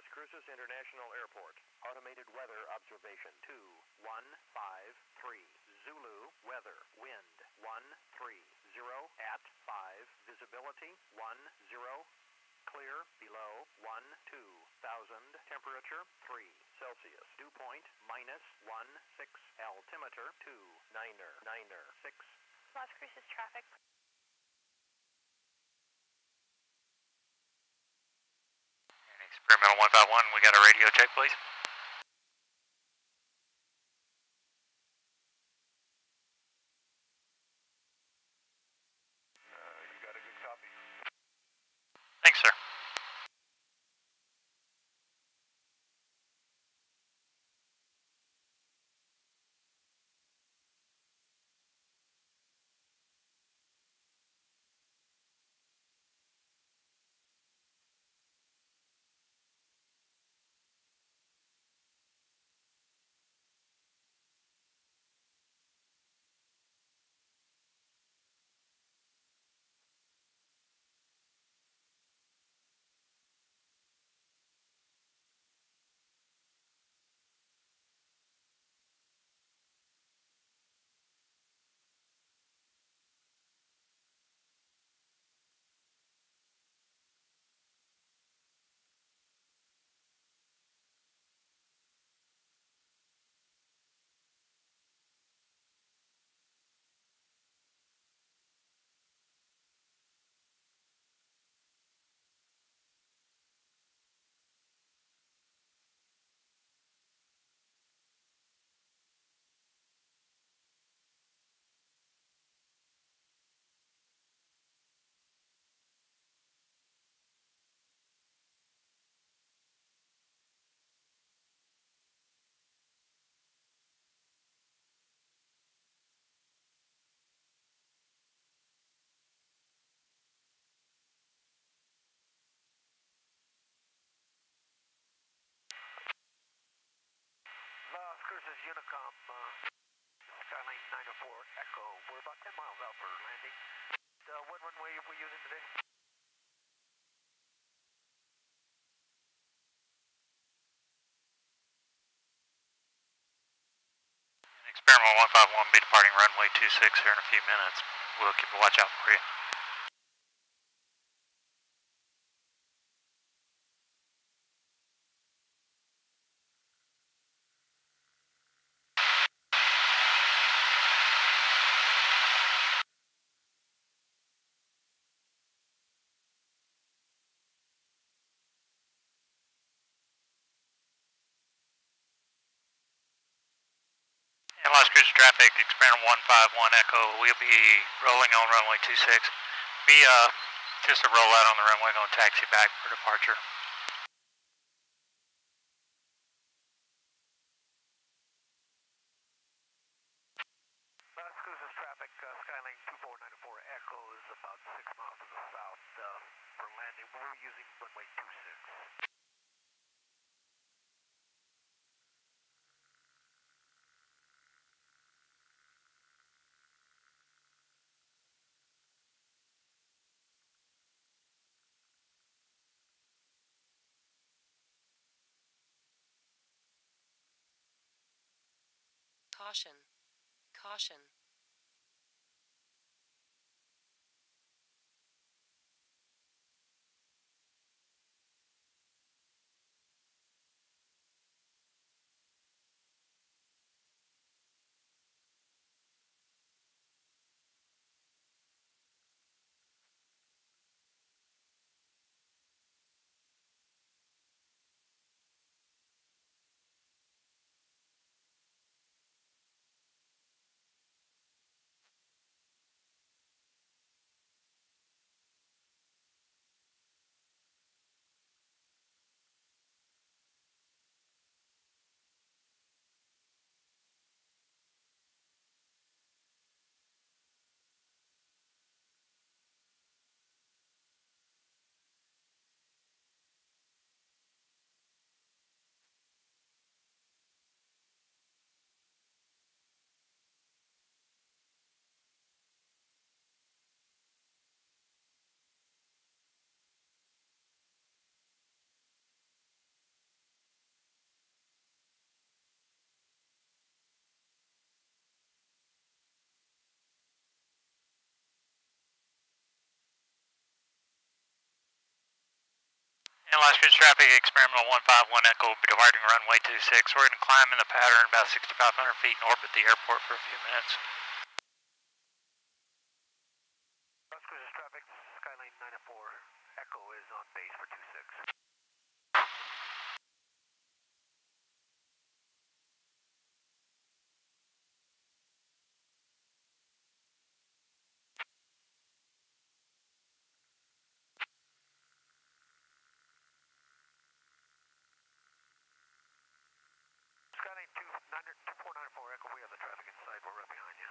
Las Cruces International Airport. Automated weather observation 2153. Zulu weather. Wind 130 at 5. Visibility 10. Clear below 1 2000. Temperature 3 Celsius. Dew point minus 1 6. Altimeter 2 Niner Niner 6. Las Cruces traffic. Experimental 151, we got a radio check, please. Uh, you got a good copy. Thanks, sir. Las Cruces Unicom, uh, Skyline 904 Echo. We're about 10 miles out for landing. Uh, what runway are we using today? Experimental 151, be departing runway 26 here in a few minutes. We'll keep a watch out for you. And traffic, experiment 151 Echo, we'll be rolling on runway 26. Be uh, just a rollout on the runway, going to taxi back for departure. Las Cruces traffic, uh, Skyline 2494 Echo is about 6 miles to the south uh, for landing. We're using runway 26. Caution. Caution. Las Cruces traffic, experimental 151 Echo will be departing runway 26. We're going to climb in the pattern about 6,500 feet and orbit the airport for a few minutes. Las Cruces traffic, Skyline 904 Echo is on base for 26. Skyline 2494 Echo, we have the traffic inside, we're right behind you.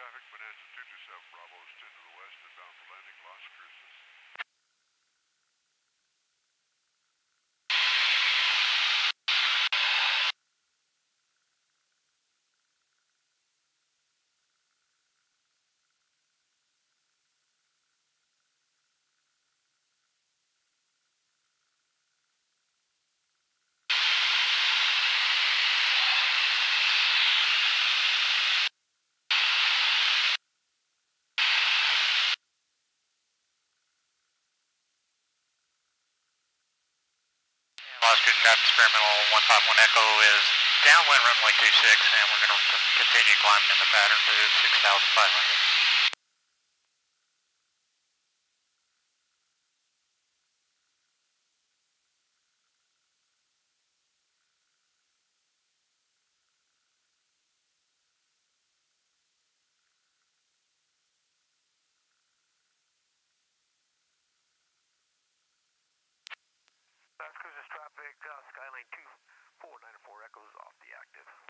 Las Bonanza 227 Bravo is 10 to the west and bound for landing Las Cruces. Traffic, experimental 151 Echo is downwind runway 26, and we're going to continue climbing in the pattern to 6,500. Skyline 2494 Echoes off the active.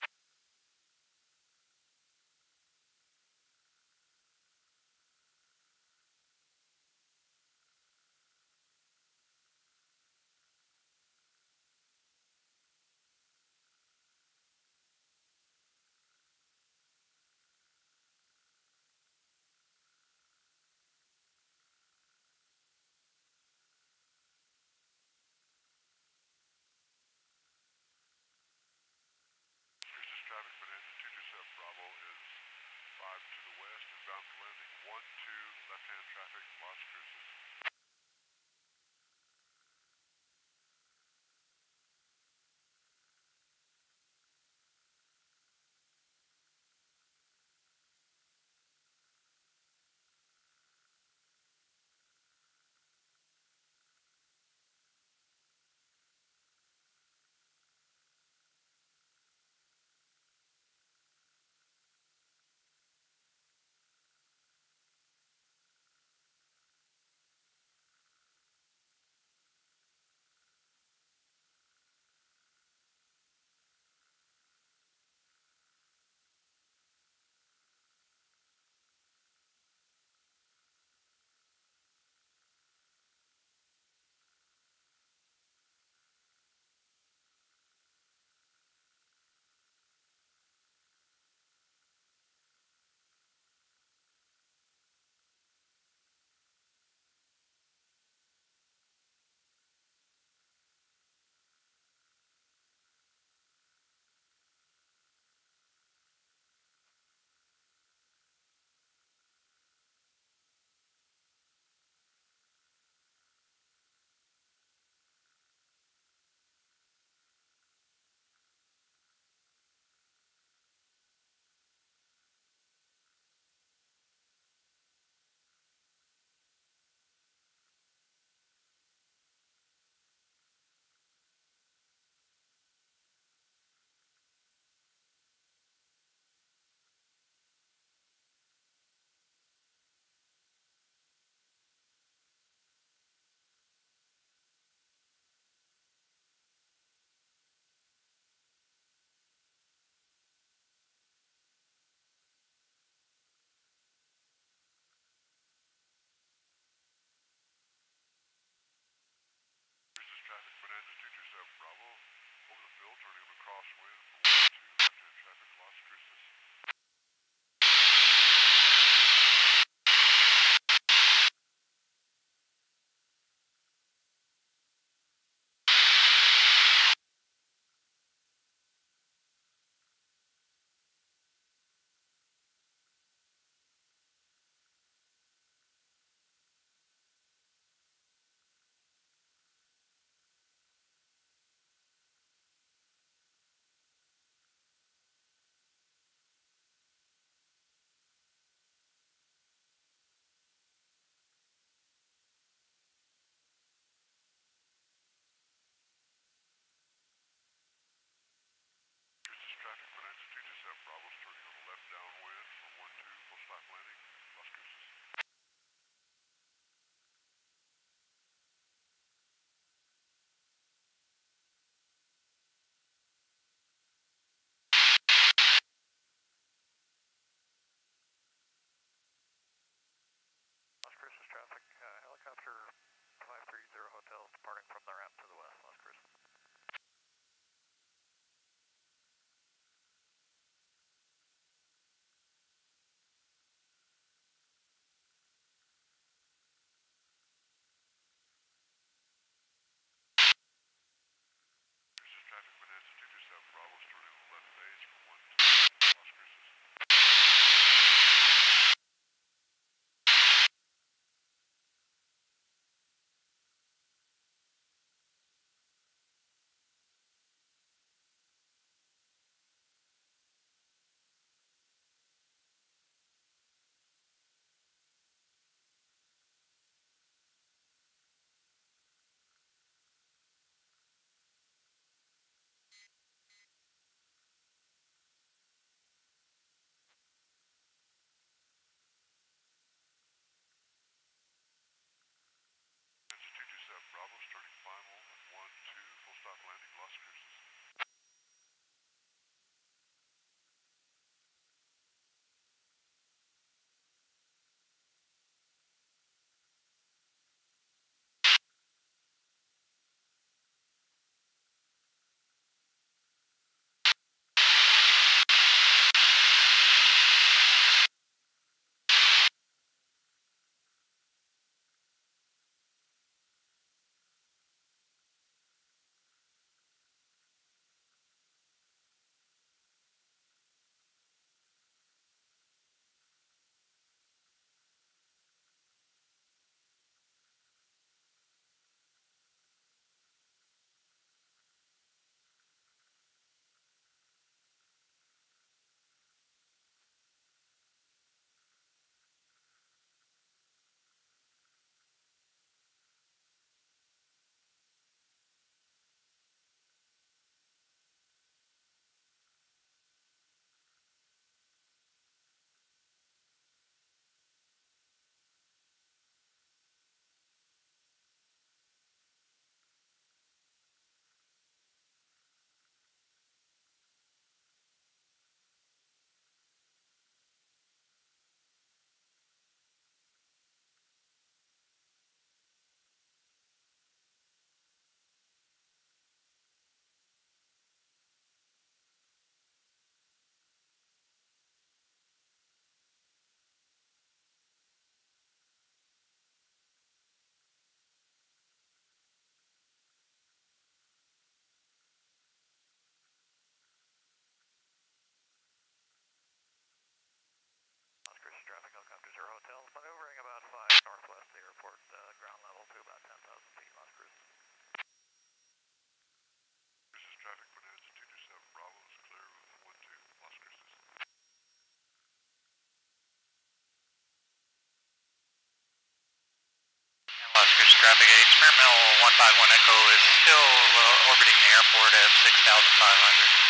Traffic. Experimental 151 Echo is still uh, orbiting the airport at 6,500.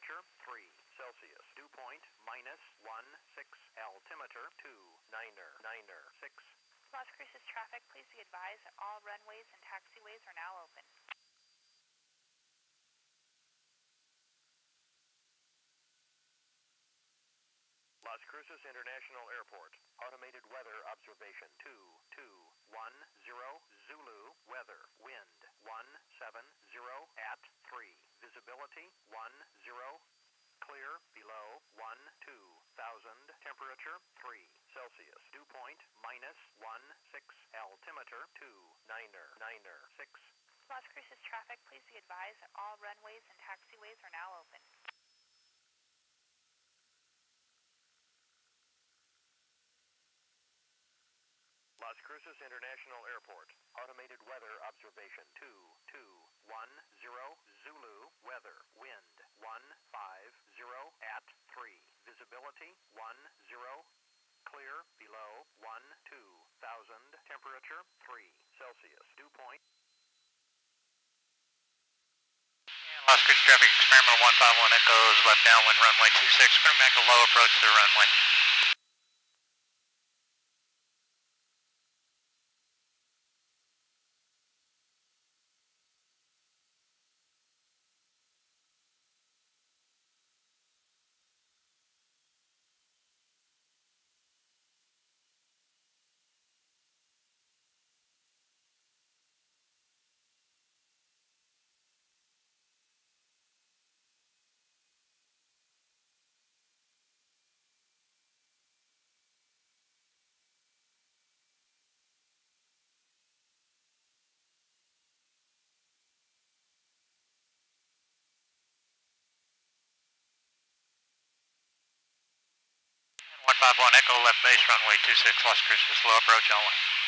Temperature three Celsius. Dew point minus one six. Altimeter two niner niner six. Las Cruces traffic, please be advised that all runways and taxiways are now open. Las Cruces International Airport. Automated weather observation two two one zero Zulu. Weather wind one seven zero at three. Visibility one zero. Clear below one two thousand. Temperature three Celsius. Dew point minus one six. Altimeter two niner niner six. Las Cruces traffic, please be advised that all runways and taxiways are now open. Las Cruces International Airport. Automated weather observation two two one zero Zulu. Weather wind one five zero at three. Visibility one zero. Clear below one two thousand. Temperature three Celsius. Dew point. And Las Cruces traffic, experimental 151 Echo is left downwind runway 26. We're going make a low approach to the runway. And 151 Echo left base runway 26 Las Cruces, low approach only.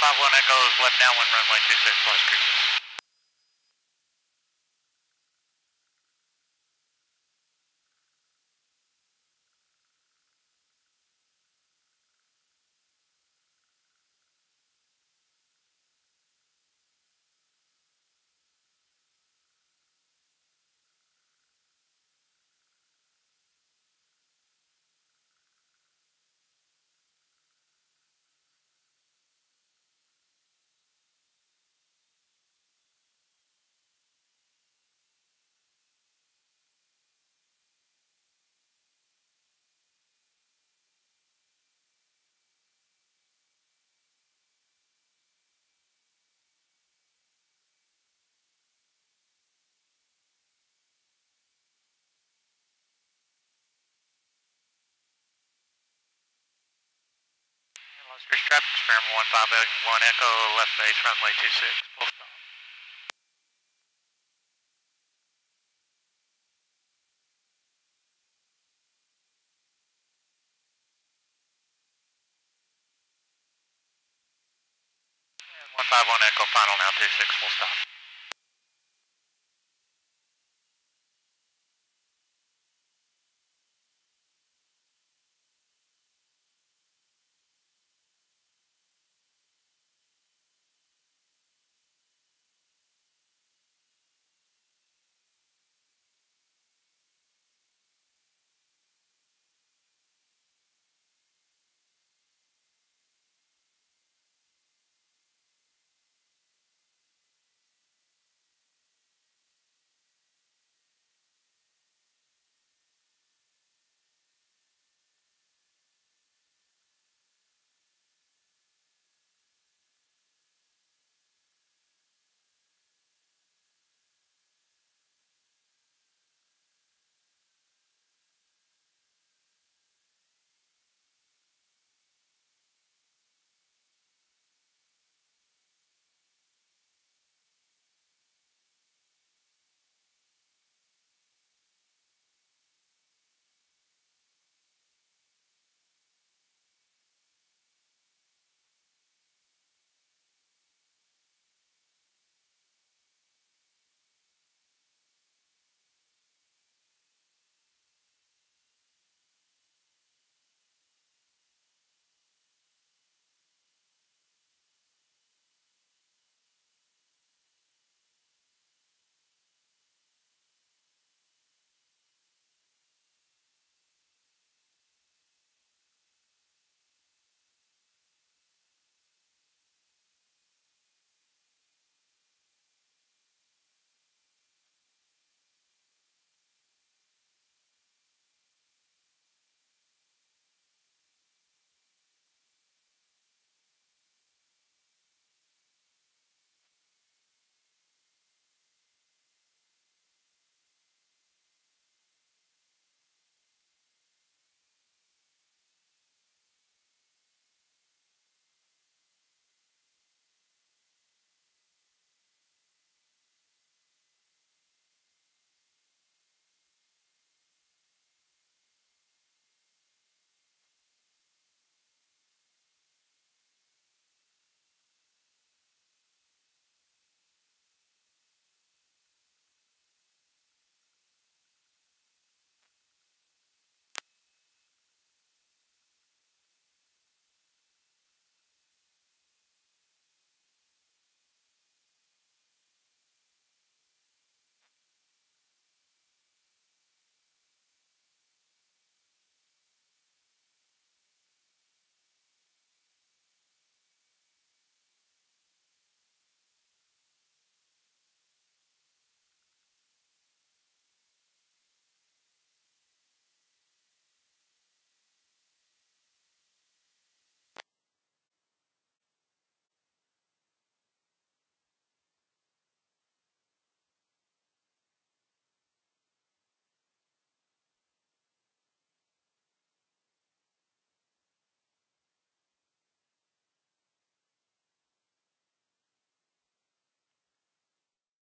151 Echo is left downwind runway 26 Las Cruces. Cruces traffic, experiment 151 Echo, left base runway 26, full stop. And 151 Echo, final now 26, full stop.